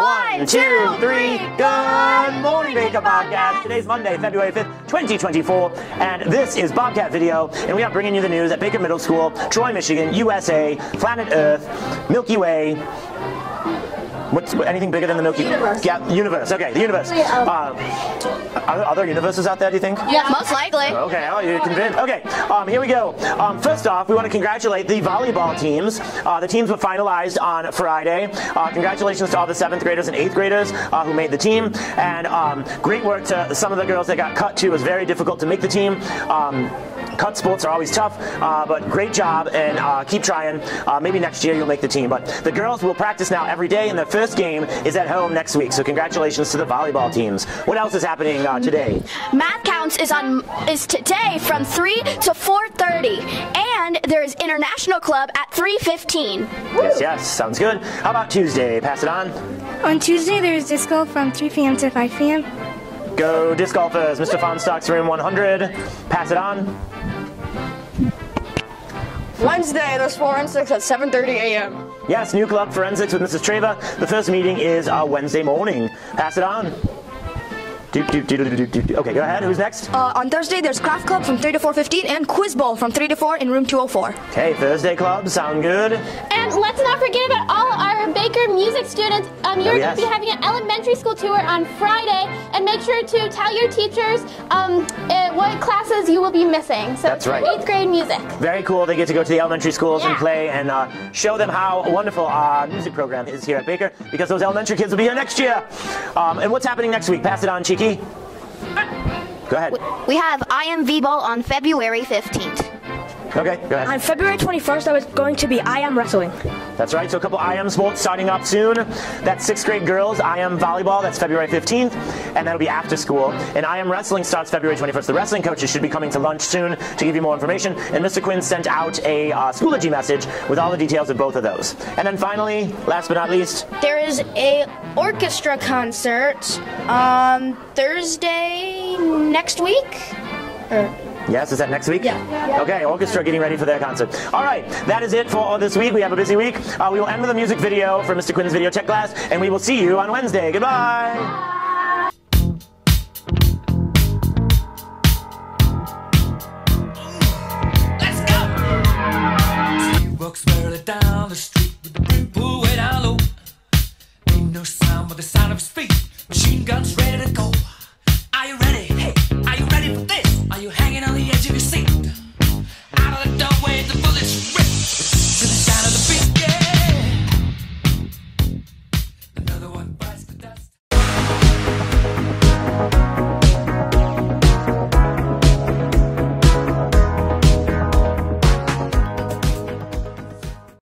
One, two, three, good morning, Baker Bobcats. Today's Monday, February 5th, 2024, and this is Bobcat Video, and we are bringing you the news at Baker Middle School, Troy, Michigan, USA, Planet Earth, Milky Way, What's anything bigger than the Milky Universe. Yeah, universe. Okay, the universe. Uh, are there other universes out there? Do you think? Yeah, most likely. Okay, oh, you're convinced. Okay, um, here we go. Um, first off, we want to congratulate the volleyball teams. Uh, the teams were finalized on Friday. Uh, congratulations to all the seventh graders and eighth graders uh, who made the team, and um, great work to some of the girls that got cut too. It was very difficult to make the team. Cut sports are always tough, uh, but great job and uh, keep trying. Uh, maybe next year you'll make the team. But the girls will practice now every day, and their first game is at home next week. So congratulations to the volleyball teams. What else is happening uh, today? MathCounts is on is today from 3 to 4:30 and there's international club at 3:15. Yes, yes, sounds good. How about Tuesday? Pass it on. On Tuesday, there's disc golf from 3 p.m. to 5 p.m. Go disc golfers, Mr. Fonstock's room 100. Pass it on. Wednesday, there's forensics at 7:30 a.m. Yes, new club forensics with Mrs. Treva. The first meeting is uh, Wednesday morning. Pass it on. Okay, go ahead. Who's next? Uh, on Thursday, there's craft club from 3 to 4:15 and quiz bowl from 3 to 4 in room 204. Okay, Thursday club. Sound good? And let's not forget about all our Baker music students. Um, you're Oh, going to be having an elementary school tour on Friday, and make sure to tell your teachers um, what classes you will be missing. So That's right. eighth grade music. Very cool. They get to go to the elementary schools and play and uh, show them how wonderful our music program is here at Baker because those elementary kids will be here next year. Um, and what's happening next week? Pass it on, Cheeky. Go ahead. We have IMV ball on February 15th. Okay, go ahead. On February 21st, I was going to be IM Wrestling. That's right. So a couple IM sports starting up soon. That's sixth grade girls IM volleyball. That's February 15th, and that'll be after school. And IM wrestling starts February 21st. The wrestling coaches should be coming to lunch soon to give you more information. And Mr. Quinn sent out a uh, Schoology message with all the details of both of those. And then finally, last but not least, There is a orchestra concert um, Thursday next week. Yes, is that next week? Yeah. Okay, orchestra getting ready for their concert. All right, that is it for this week. We have a busy week. Uh, we will end with a music video for Mr. Quinn's video tech class, and we will see you on Wednesday. Goodbye. He walks barely down the street with the brim pulled way down low. Ain't no sound but the sound of his feet. Machine guns ready to go.